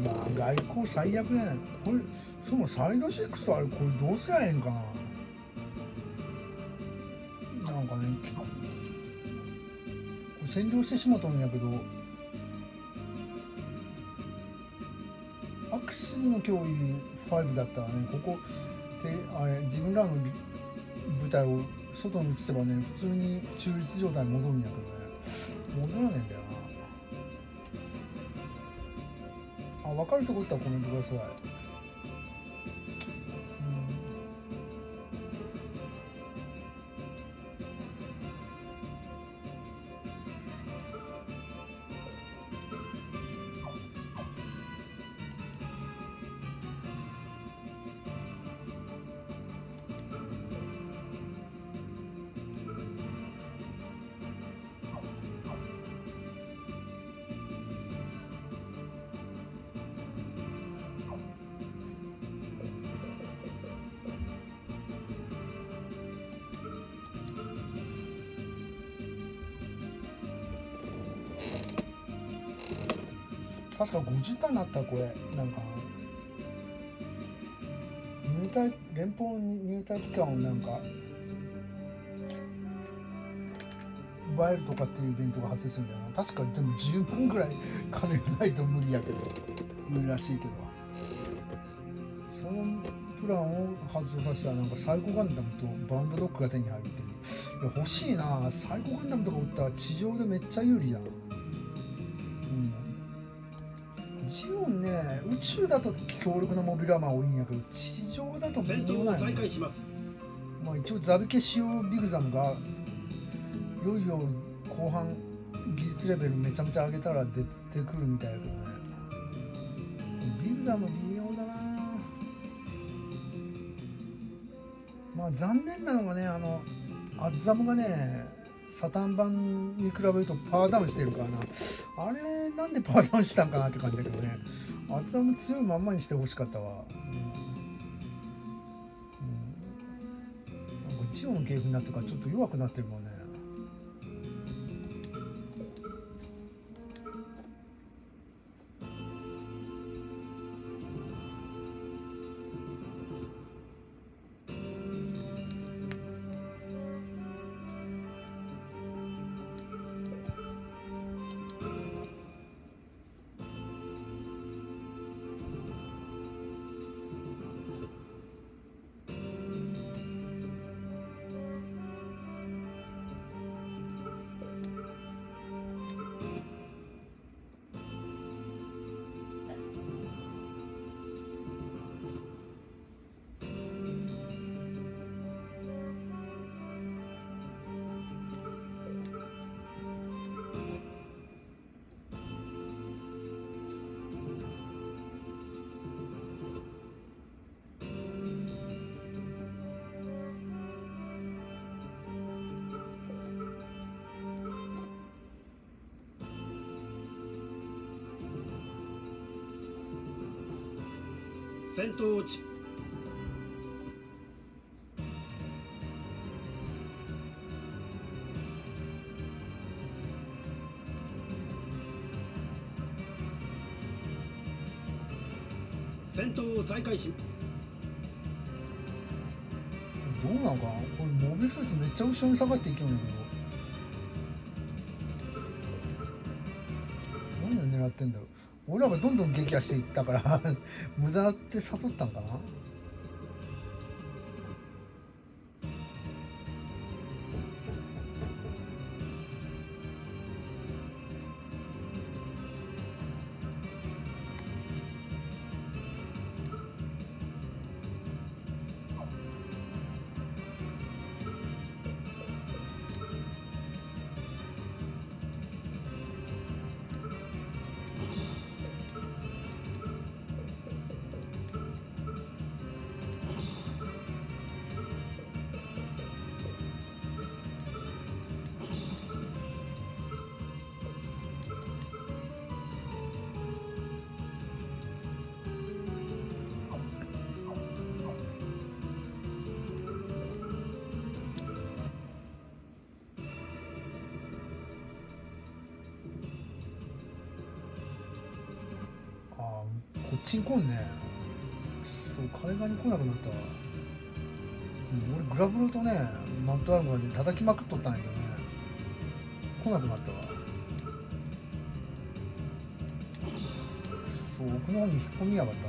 うわ外交最悪やんこれそのサイド6あれこれどうすりゃええんかな。なんかねこれ占領してしまったんやけどアクシズの脅威5だったらねここであれ自分らの部隊を外に移せばね普通に中立状態に戻るんやけどね。戻らねえんだよ。あ分かるとこったらコメントください。確か50単になったこれ。なんか入隊連邦入隊期間をなんか奪えるとかっていうイベントが発生するんだよな。確かでも10万ぐらい金がないと無理やけど。無理らしいけど。そのプランを発動させたらなんかサイコガンダムとバンドドッグが手に入るっていういや欲しいな。サイコガンダムとか撃ったら地上でめっちゃ有利やん。宙だと強力なモビルアーマー多いんやけど地上だと微妙なんや、ね、まあ一応ザビケ使用ビグザムがいよいよ後半技術レベルめちゃめちゃ上げたら出てくるみたいやけどねビグザム微妙だな。まあ残念なのがねあのアッザムがねサタン版に比べるとパワーダウンしてるからな。あれなんでパワーダウンしたんかなって感じだけどね。アツアム強いまん。まにしてほしかったわうん、うん、なんかジオの系譜になってからちょっと弱くなってるもんね戦闘地戦闘を再開し。どうなんかな？これモビルスーツめっちゃ後ろに下がっていくんだけど何を狙ってんだろう？俺らがどんどん撃破していったから 無駄って誘ったんかな？っちに来んねそう海岸に来なくなったわ、うん、俺グラブロとねマットアームで叩きまくっとったんやけどね。来なくなったわ。そう奥の方に引っ込みやがったな。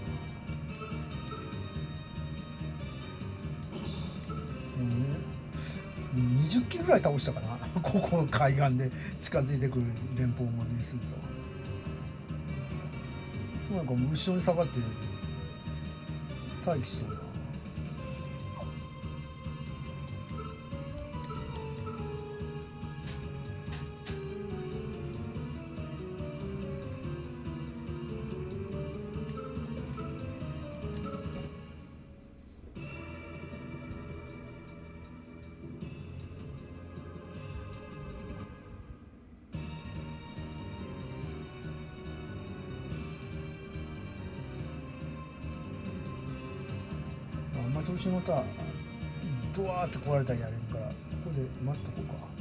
うん。20機ぐらい倒したかな。ここ海岸で近づいてくる連邦モビルスーツは。なんかもう後ろに下がって待機してるな調子乗ったドワーって壊れたりやれるからここで待っとこうか。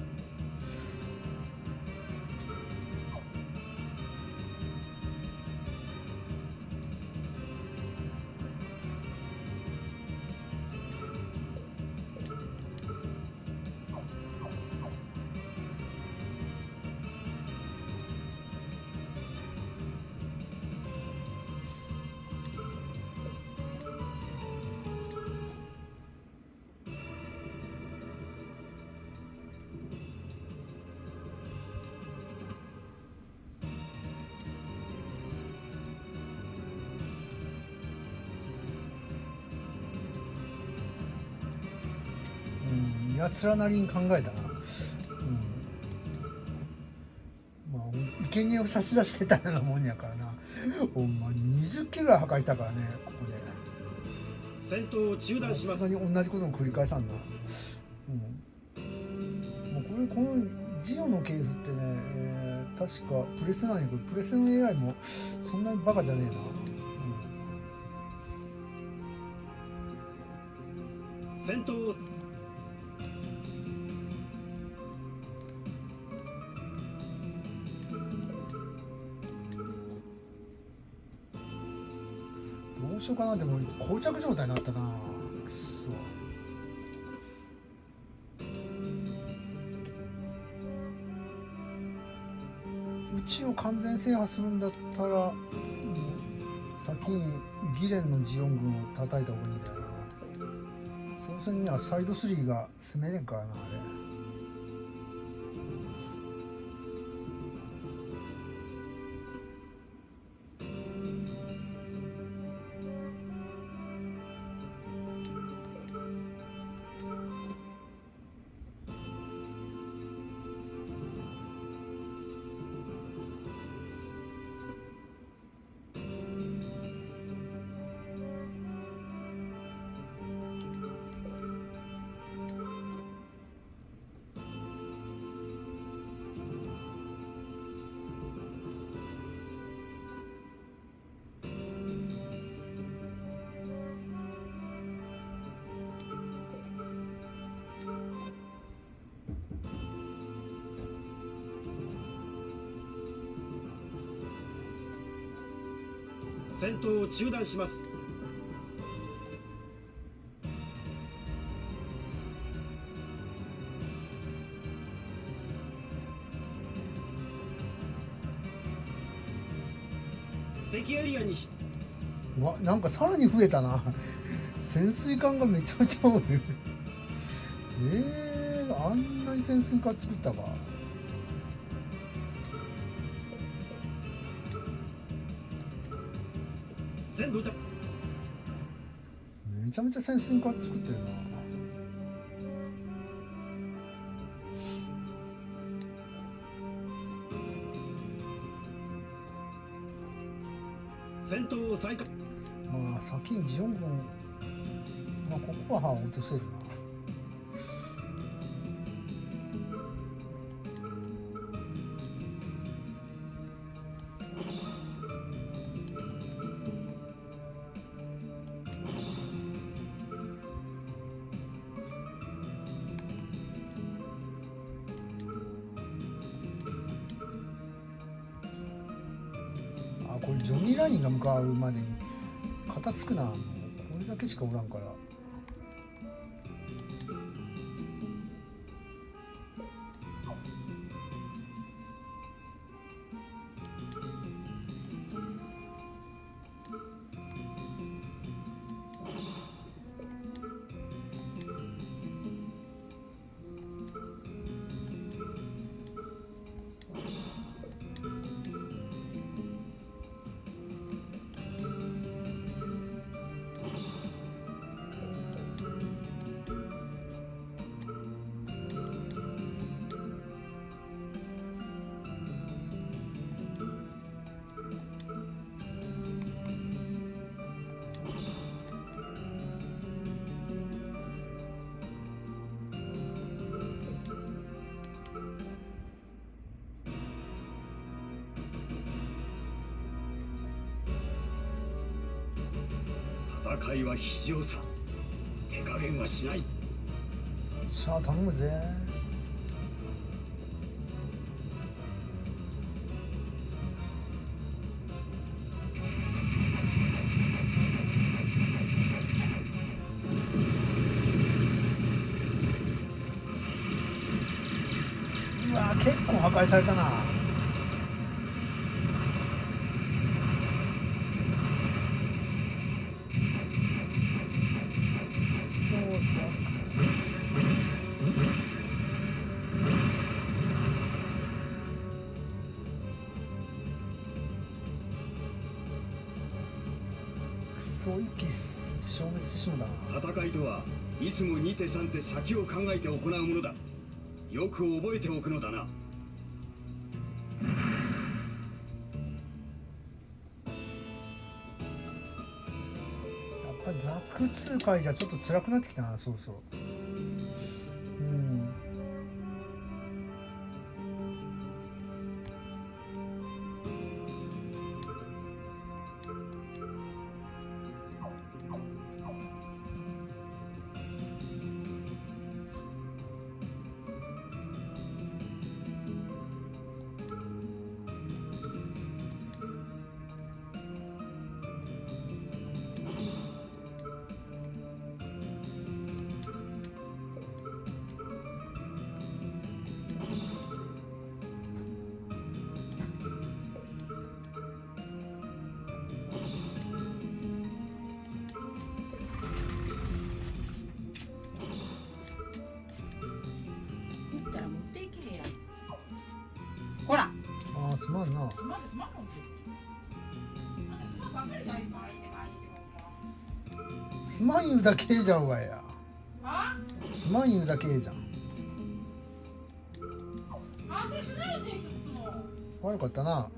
うんやつらなりに考えたな。うん。まあ生贄を差し出してたようなもんやからな。ほんま20キロぐらい破壊したからねここで。戦闘を中断します。さすがに同じことも繰り返さんな。うん。もうこれこのジオの系譜ってね、えー確かプレステなんやけどプレステの AI もそんなにバカじゃねえな、うん。戦闘しようかな。でも膠着状態になったな。くっそ。うちを完全制覇するんだったら、うん先にギレンのジオン軍を叩いた方がいいんだよな。その線にはサイド3が攻めれんからなあれ戦闘を中断します。敵エリアにしわなんかさらに増えたな。潜水艦がめちゃめちゃ多い。えー、あんなに潜水艦作ったか。全部歌めちゃめちゃ潜水艦作ってるな。戦闘を再開まあ先にジオン軍まあここは落とせるな。これジョニー・ラインが向かうまでに片付くな。もうこれだけしかおらんから。戦いは非常さ。手加減はしない。さあ頼むぜ。うわ結構破壊されたな。はいつも2手3手先を考えて行うものだ。よく覚えておくのだな。やっぱザク2回じゃちょっと辛くなってきたなそうそう。すまん言うだけじゃうわや。あすまん言うだけじゃん。悪かったな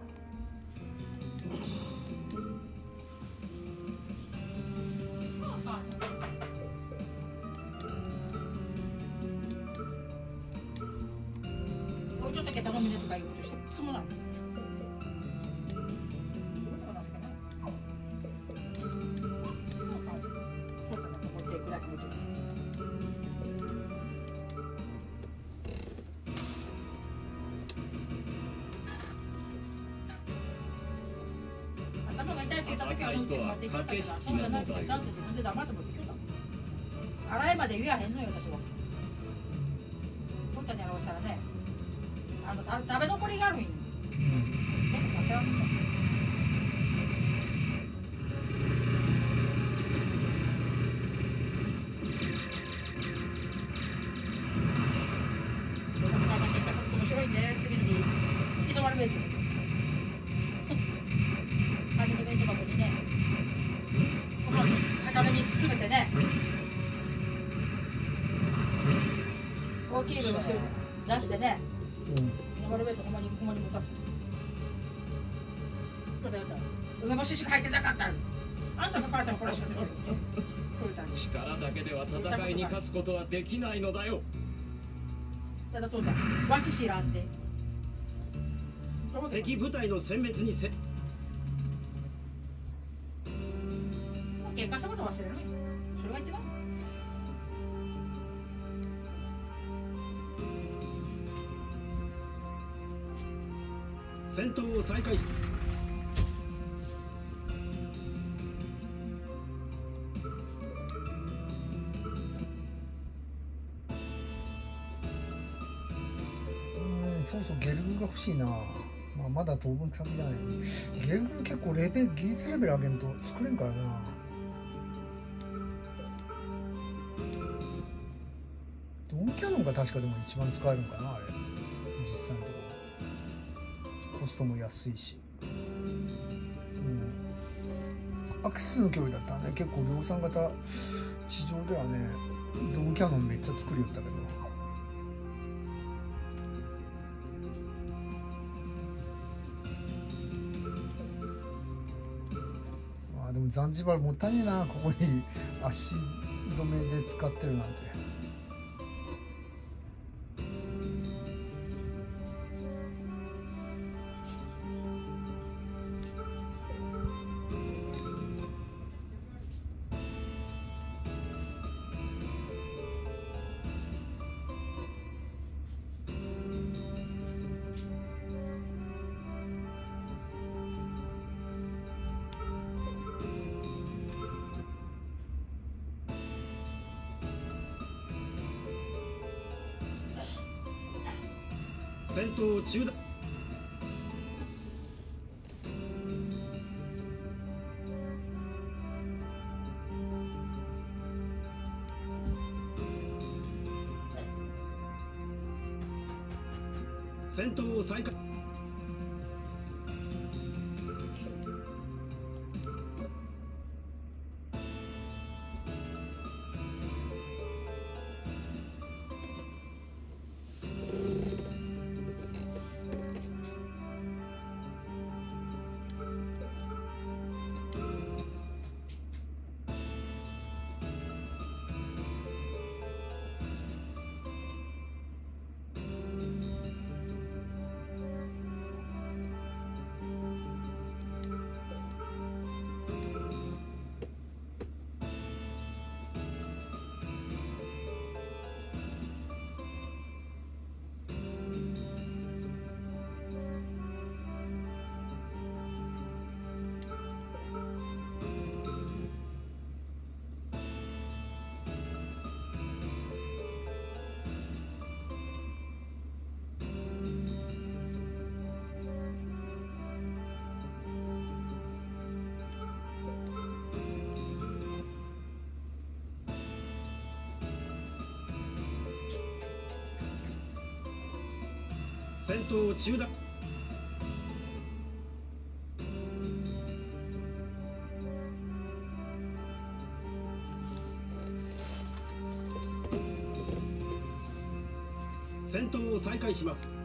ししか入ってなかったあんたの母ちゃん殺した力だけでは戦いに勝つことはできないのだよ。ただ父ちゃんわし知らんで。敵部隊の殲滅にせ。したこと忘れるそれが一番。戦闘を再開しそうそうゲルグが欲しいな。まあまだ当分先じゃない。ゲルグ結構レベル技術レベル上げんと作れんからな。ドンキャノンが確かでも一番使えるんかなあれ。実際のところ。コストも安いし。うん。アクセスの脅威だったらね結構量産型地上ではねドンキャノンめっちゃ作りよったけど。ザンジバルもったいねえなここに。足止めで使ってるなんて。戦闘中断戦闘中断。戦闘を再開します。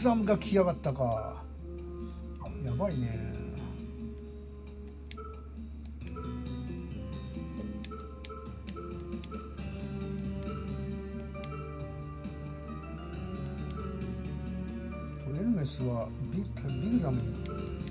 あビグザムが来やがったか。やばいね。トレルメスはビビグザムに。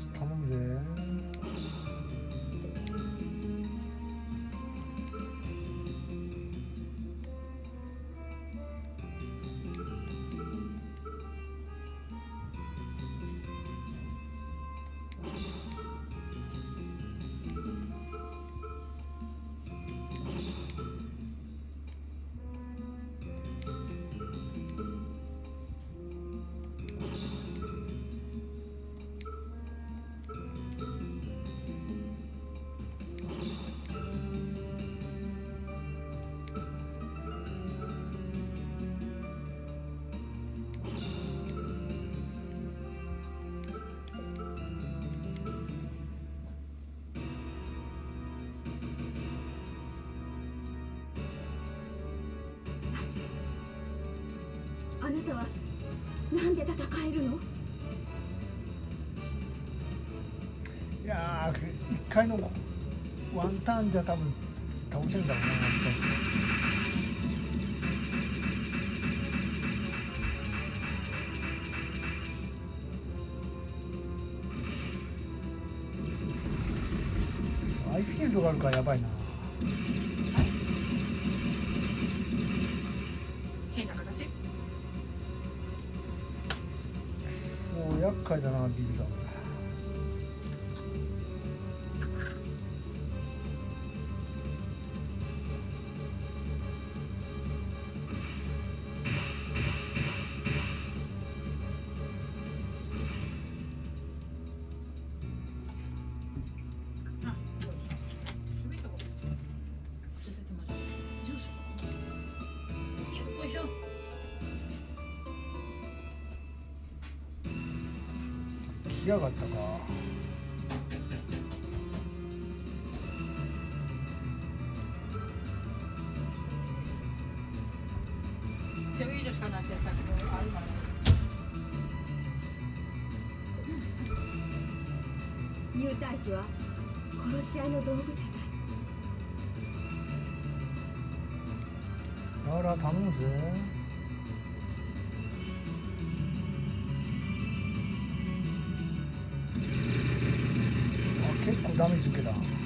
よっしなんで戦えるの？いやー一回のワンターンじゃ多分倒せんだろうなアイフィールドがあるからやばいな。厄介だなセミードしかなってさっきのあるからねニュータイプは殺し合いの道具じゃないラーラ頼むぜあ結構ダメージ受けた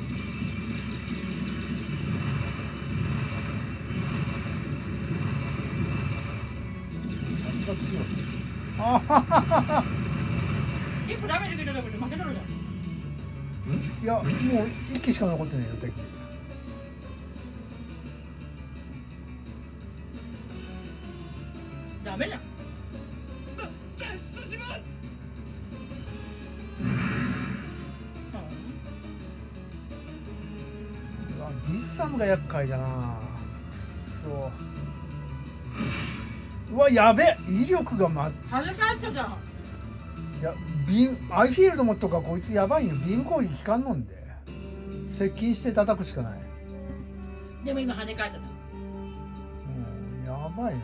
機しか残ってないよ敵ダメじゃん脱出します。うわビグサムが厄介だな。くそ。ううわやべ威力がまいやビームアイフィールドもとかこいつやばいよ。ビーム攻撃効かんのんで接近して叩くしかない。でも今跳ね返った。じゃんうんやばいな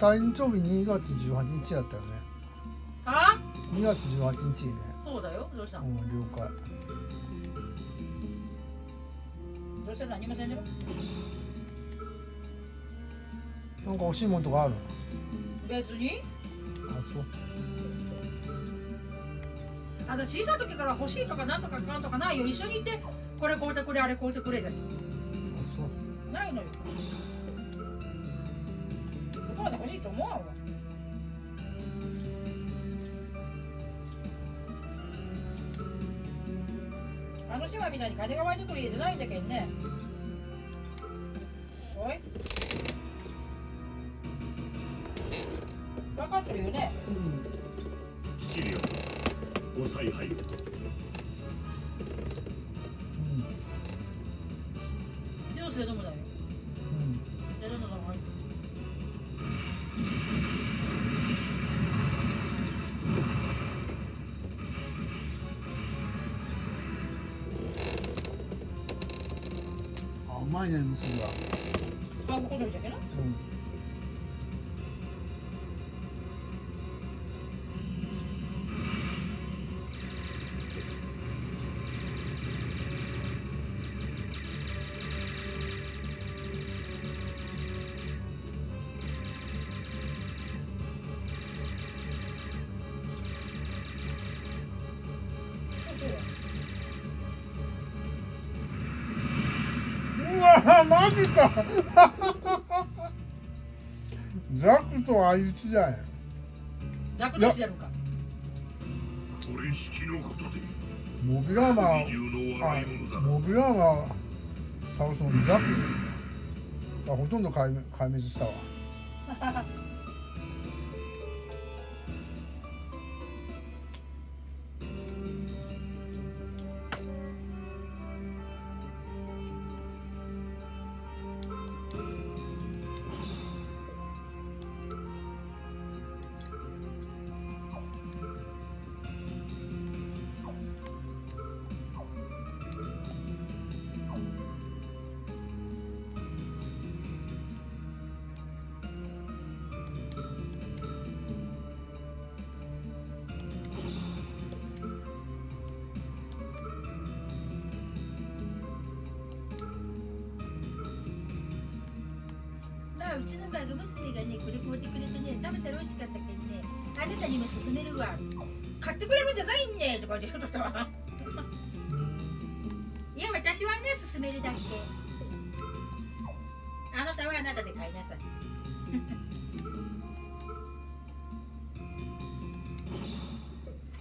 誕生日2月18日だったよね。は2月18日ね。そうだよ。どうした？のうん了解。どうした？の何もせんでも？なんか欲しいもんとかある別に。あそう。あと小さい時から欲しいとかなんとかかんとかないよ。一緒にいてこれ買うてくれあれ買うてくれじゃあそう。ないのよそこまで欲しいと思わんわ。あの島みたいに金が湧いてくる家じゃないんだけどね。おい。分かってるよね。シリア5歳背後ジねむすびはマジか。ザクと相打ちじゃんザクどうしてやるか。取引のことで。モビラーマーモビラーマー倒すのにザク。がほとんど壊滅壊滅したわ まあうちのバグ娘がねこれ買うてくれてね食べたら美味しかったけどねあなたにも勧めるわ。買ってくれるんじゃないんねとか言って言うとたわ。いや私はね勧めるだけ。あなたはあなたで買いなさい。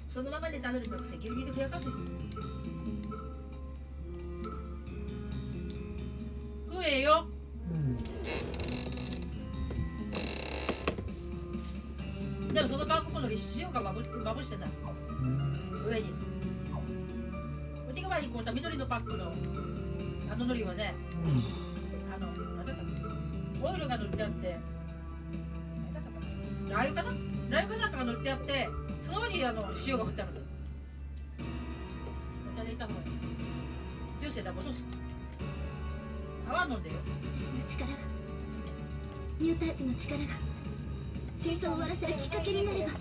そのままで食べるのって牛乳でふやかすしてたうん。上に。うちが前に買った緑のパックのあの海苔はねあの何だったオイルが塗ってあって。何だったかな？ラー油かな？ラー油かなんかが塗ってあってその上にあの塩が振ってあるの。お茶でいた方がいい中世だもそうし泡飲んでよ。私の力が。ニュータイプの力が。戦争を終わらせるきっかけになれば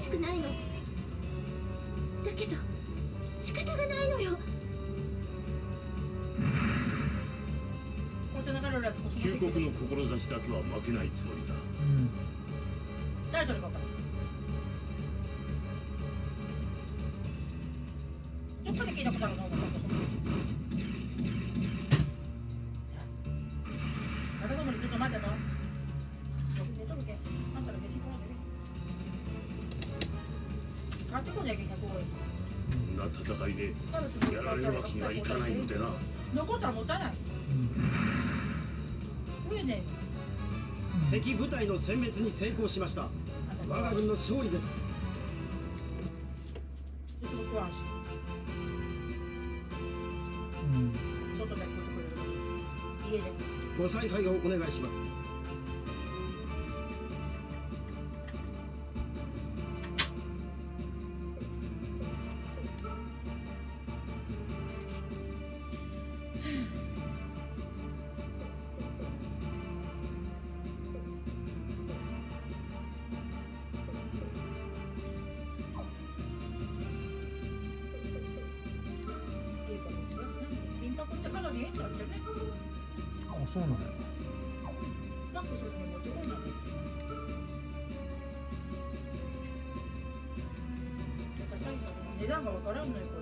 しくないの。だけど仕方がないのよ。こうして流れるやつこっち旧持ってきて国の志だけは負けないつもりだ。うん。誰とるかどっかで聞いたことあるの？るわけにはいかないのでな。残ったらもったいない。食えね敵部隊の殲滅に成功しました。え我が軍の勝利です。ご采配をお願いします中にいいんだってねあそうなんやなんかそれに持ってこいなんて高いか値段がわからんのよ